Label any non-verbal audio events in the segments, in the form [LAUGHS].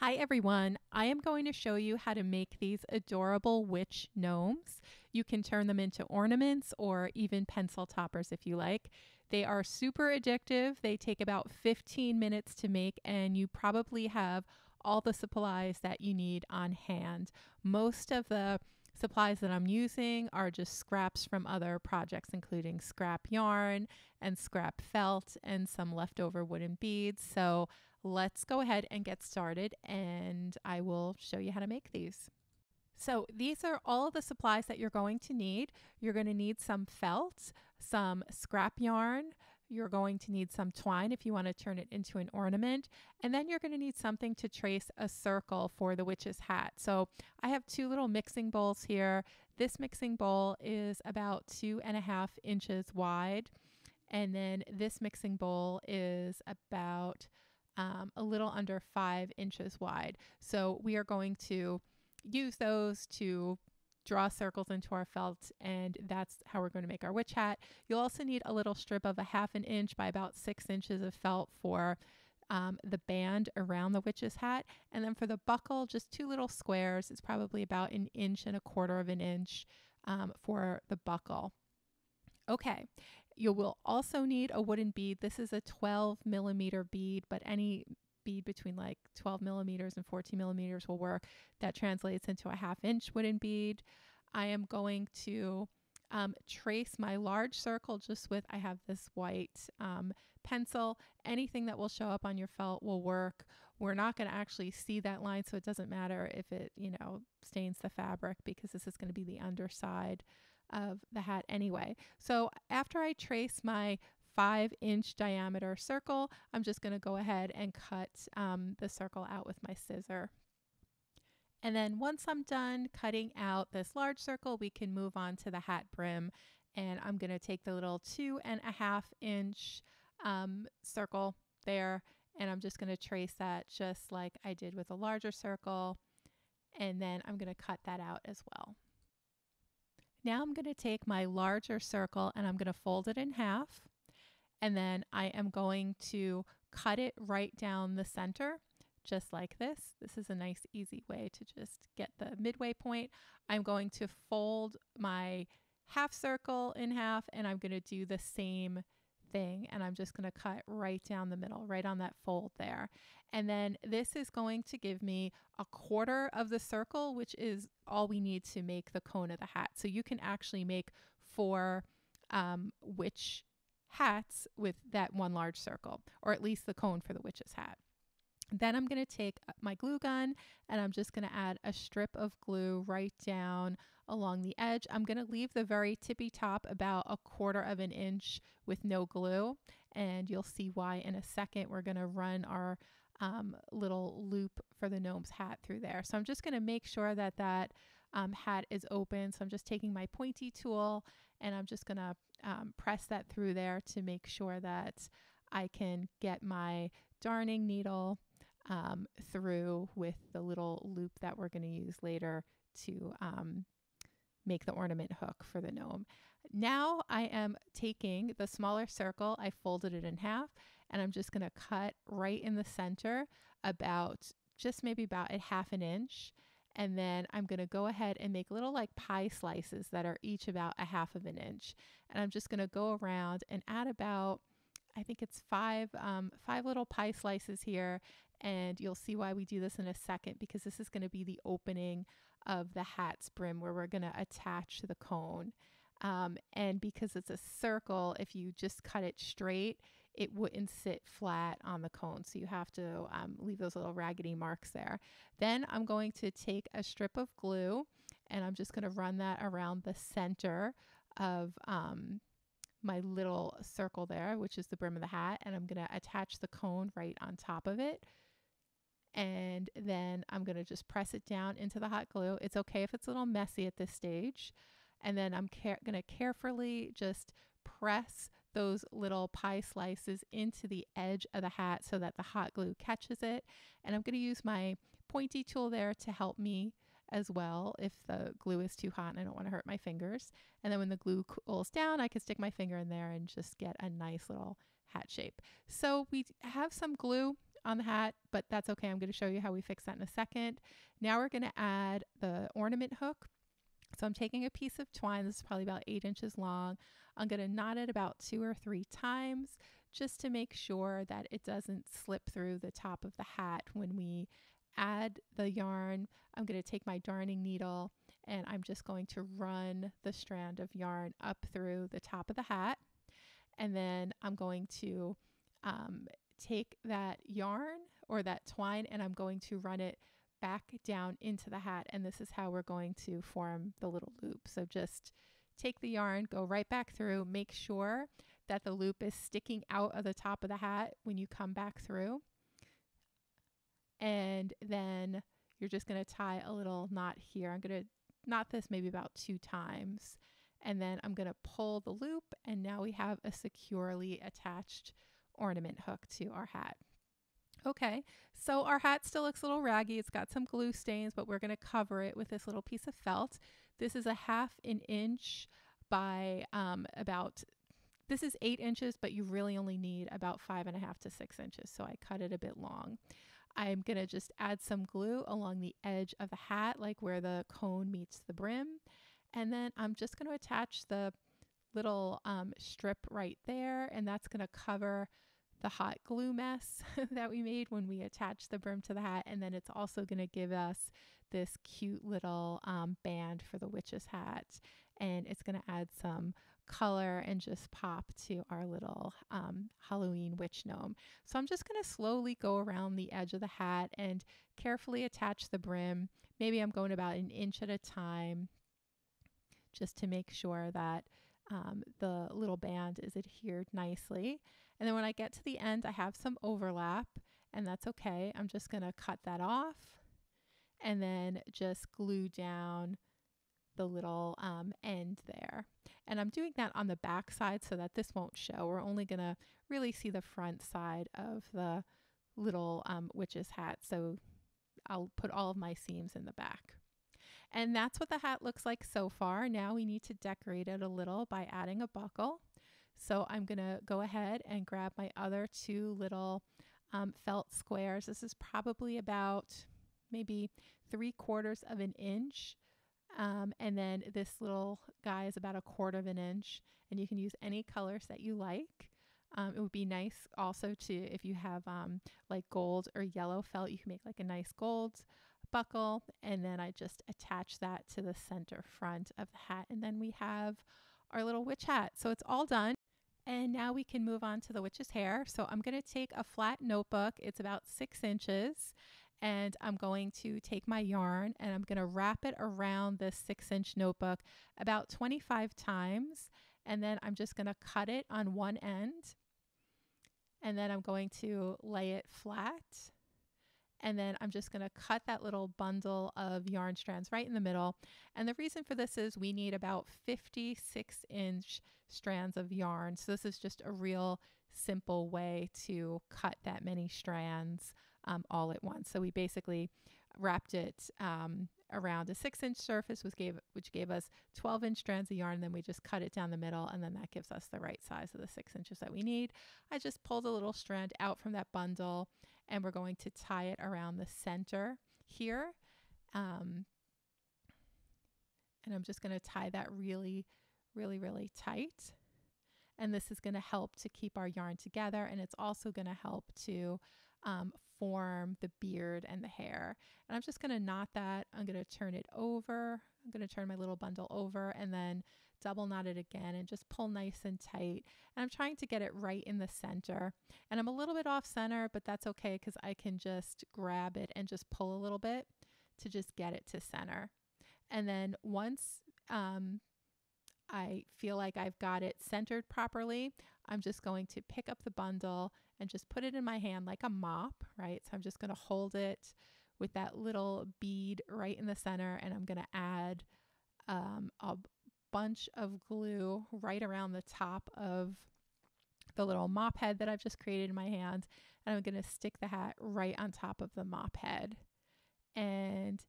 Hi everyone, I am going to show you how to make these adorable witch gnomes. You can turn them into ornaments or even pencil toppers if you like. They are super addictive. They take about 15 minutes to make and you probably have all the supplies that you need on hand. Most of the supplies that I'm using are just scraps from other projects, including scrap yarn and scrap felt and some leftover wooden beads. So let's go ahead and get started and I will show you how to make these. So these are all the supplies that you're going to need. You're going to need some felt, some scrap yarn, you're going to need some twine if you want to turn it into an ornament. And then you're going to need something to trace a circle for the witch's hat. So I have two little mixing bowls here. This mixing bowl is about two and a half inches wide. And then this mixing bowl is about um, a little under five inches wide. So we are going to use those to draw circles into our felt and that's how we're going to make our witch hat. You'll also need a little strip of a half an inch by about six inches of felt for um, the band around the witch's hat. And then for the buckle, just two little squares. It's probably about an inch and a quarter of an inch um, for the buckle. Okay, you will also need a wooden bead. This is a 12 millimeter bead, but any bead between like 12 millimeters and 14 millimeters will work. That translates into a half inch wooden bead. I am going to um, trace my large circle just with, I have this white um, pencil. Anything that will show up on your felt will work. We're not going to actually see that line, so it doesn't matter if it, you know, stains the fabric because this is going to be the underside of the hat anyway. So after I trace my five inch diameter circle, I'm just going to go ahead and cut um, the circle out with my scissor. And then once I'm done cutting out this large circle, we can move on to the hat brim. And I'm going to take the little two and a half inch um, circle there. And I'm just going to trace that just like I did with a larger circle. And then I'm going to cut that out as well. Now I'm going to take my larger circle and I'm going to fold it in half. And then I am going to cut it right down the center, just like this. This is a nice, easy way to just get the midway point. I'm going to fold my half circle in half and I'm going to do the same thing and I'm just going to cut right down the middle, right on that fold there. And then this is going to give me a quarter of the circle, which is all we need to make the cone of the hat. So you can actually make four um, witch hats with that one large circle, or at least the cone for the witch's hat. Then I'm going to take my glue gun and I'm just going to add a strip of glue right down along the edge. I'm going to leave the very tippy top about a quarter of an inch with no glue. And you'll see why in a second. We're going to run our um, little loop for the gnome's hat through there. So I'm just going to make sure that that um, hat is open. So I'm just taking my pointy tool and I'm just going to um, press that through there to make sure that I can get my darning needle um, through with the little loop that we're going to use later to um, make the ornament hook for the gnome. Now I am taking the smaller circle, I folded it in half, and I'm just going to cut right in the center about just maybe about a half an inch. And then I'm going to go ahead and make little like pie slices that are each about a half of an inch. And I'm just going to go around and add about, I think it's five, um, five little pie slices here. And you'll see why we do this in a second because this is going to be the opening of the hat's brim where we're going to attach the cone. Um, and because it's a circle, if you just cut it straight, it wouldn't sit flat on the cone. So you have to um, leave those little raggedy marks there. Then I'm going to take a strip of glue and I'm just going to run that around the center of um, my little circle there, which is the brim of the hat. And I'm going to attach the cone right on top of it and then I'm going to just press it down into the hot glue. It's okay if it's a little messy at this stage. And then I'm going to carefully just press those little pie slices into the edge of the hat so that the hot glue catches it. And I'm going to use my pointy tool there to help me as well if the glue is too hot and I don't want to hurt my fingers. And then when the glue cools down, I can stick my finger in there and just get a nice little hat shape. So we have some glue on the hat, but that's okay. I'm going to show you how we fix that in a second. Now we're going to add the ornament hook. So I'm taking a piece of twine, this is probably about eight inches long. I'm going to knot it about two or three times just to make sure that it doesn't slip through the top of the hat when we add the yarn. I'm going to take my darning needle and I'm just going to run the strand of yarn up through the top of the hat. And then I'm going to um, take that yarn or that twine and I'm going to run it back down into the hat. And this is how we're going to form the little loop. So just take the yarn, go right back through, make sure that the loop is sticking out of the top of the hat when you come back through. And then you're just going to tie a little knot here. I'm going to knot this maybe about two times. And then I'm going to pull the loop and now we have a securely attached ornament hook to our hat. Okay, so our hat still looks a little raggy. It's got some glue stains, but we're going to cover it with this little piece of felt. This is a half an inch by um, about, this is eight inches, but you really only need about five and a half to six inches. So I cut it a bit long. I'm going to just add some glue along the edge of the hat, like where the cone meets the brim. And then I'm just going to attach the little um, strip right there, and that's going to cover the hot glue mess [LAUGHS] that we made when we attached the brim to the hat. And then it's also going to give us this cute little um, band for the witch's hat. And it's going to add some color and just pop to our little um, Halloween witch gnome. So I'm just going to slowly go around the edge of the hat and carefully attach the brim. Maybe I'm going about an inch at a time just to make sure that um, the little band is adhered nicely. And then when I get to the end, I have some overlap and that's okay. I'm just going to cut that off and then just glue down the little um, end there. And I'm doing that on the back side so that this won't show. We're only going to really see the front side of the little um, witch's hat. So I'll put all of my seams in the back. And that's what the hat looks like so far. Now we need to decorate it a little by adding a buckle. So I'm going to go ahead and grab my other two little um, felt squares. This is probably about maybe three quarters of an inch. Um, and then this little guy is about a quarter of an inch. And you can use any colors that you like. Um, it would be nice also to, if you have um, like gold or yellow felt, you can make like a nice gold buckle. And then I just attach that to the center front of the hat. And then we have our little witch hat. So it's all done. And now we can move on to the witch's hair. So I'm going to take a flat notebook. It's about six inches. And I'm going to take my yarn and I'm going to wrap it around this six inch notebook about 25 times. And then I'm just going to cut it on one end. And then I'm going to lay it flat. And then I'm just going to cut that little bundle of yarn strands right in the middle. And the reason for this is we need about 56 inch strands of yarn. So this is just a real simple way to cut that many strands um, all at once. So we basically wrapped it um, around a six inch surface, which gave, which gave us 12 inch strands of yarn. And then we just cut it down the middle, and then that gives us the right size of the six inches that we need. I just pulled a little strand out from that bundle, and we're going to tie it around the center here. Um, and I'm just going to tie that really really, really tight. And this is going to help to keep our yarn together. And it's also going to help to um, form the beard and the hair. And I'm just going to knot that. I'm going to turn it over. I'm going to turn my little bundle over and then double knot it again and just pull nice and tight. And I'm trying to get it right in the center. And I'm a little bit off center, but that's okay because I can just grab it and just pull a little bit to just get it to center. And then once um, I feel like I've got it centered properly, I'm just going to pick up the bundle and just put it in my hand like a mop, right? So I'm just going to hold it with that little bead right in the center and I'm going to add um, a bunch of glue right around the top of the little mop head that I've just created in my hand. And I'm going to stick the hat right on top of the mop head. And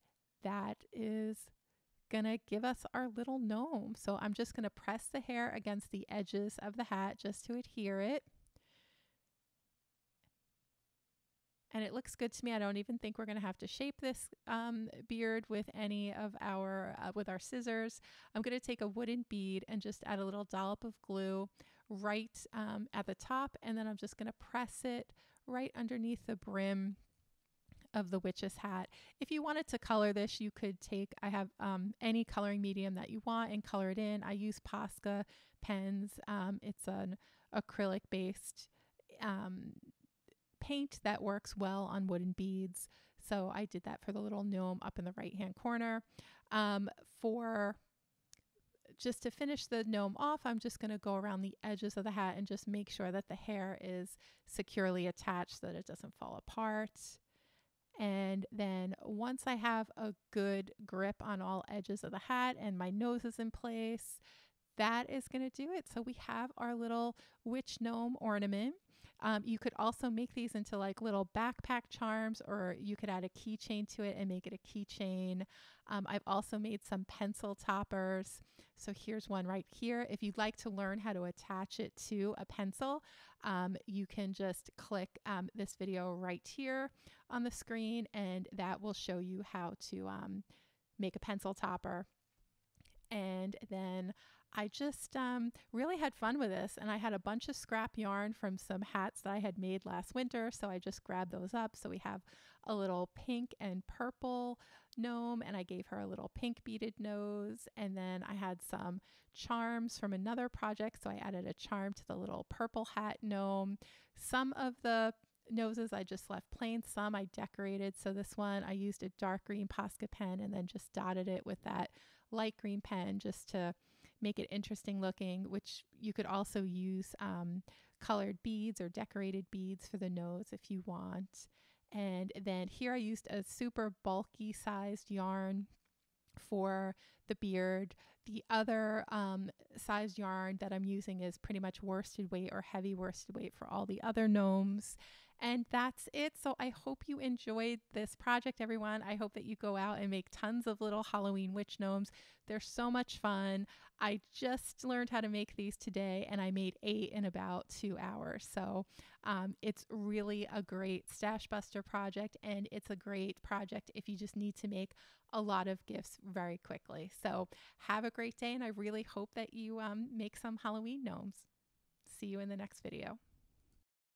that is gonna give us our little gnome. So I'm just gonna press the hair against the edges of the hat just to adhere it. And it looks good to me. I don't even think we're going to have to shape this um, beard with any of our, uh, with our scissors. I'm going to take a wooden bead and just add a little dollop of glue right um, at the top, and then I'm just going to press it right underneath the brim of the witch's hat. If you wanted to color this, you could take, I have um, any coloring medium that you want and color it in. I use Posca pens. Um, it's an acrylic based um, paint that works well on wooden beads. So I did that for the little gnome up in the right hand corner. Um, for just to finish the gnome off, I'm just going to go around the edges of the hat and just make sure that the hair is securely attached so that it doesn't fall apart. And then once I have a good grip on all edges of the hat and my nose is in place, that is going to do it. So we have our little witch gnome ornament. Um, you could also make these into like little backpack charms, or you could add a keychain to it and make it a keychain. Um, I've also made some pencil toppers. So here's one right here. If you'd like to learn how to attach it to a pencil, um, you can just click um, this video right here on the screen, and that will show you how to um, make a pencil topper. And then I just um, really had fun with this. And I had a bunch of scrap yarn from some hats that I had made last winter. So I just grabbed those up. So we have a little pink and purple gnome, and I gave her a little pink beaded nose. And then I had some charms from another project. So I added a charm to the little purple hat gnome. Some of the noses I just left plain, some I decorated. So this one I used a dark green Posca pen and then just dotted it with that light green pen just to make it interesting looking, which you could also use um, colored beads or decorated beads for the nose if you want. And then here I used a super bulky sized yarn for the beard. The other um, sized yarn that I'm using is pretty much worsted weight or heavy worsted weight for all the other gnomes. And that's it. So I hope you enjoyed this project, everyone. I hope that you go out and make tons of little Halloween witch gnomes. They're so much fun. I just learned how to make these today and I made eight in about two hours. So um, it's really a great stash buster project and it's a great project if you just need to make a lot of gifts very quickly. So have a great day and I really hope that you um, make some Halloween gnomes. See you in the next video.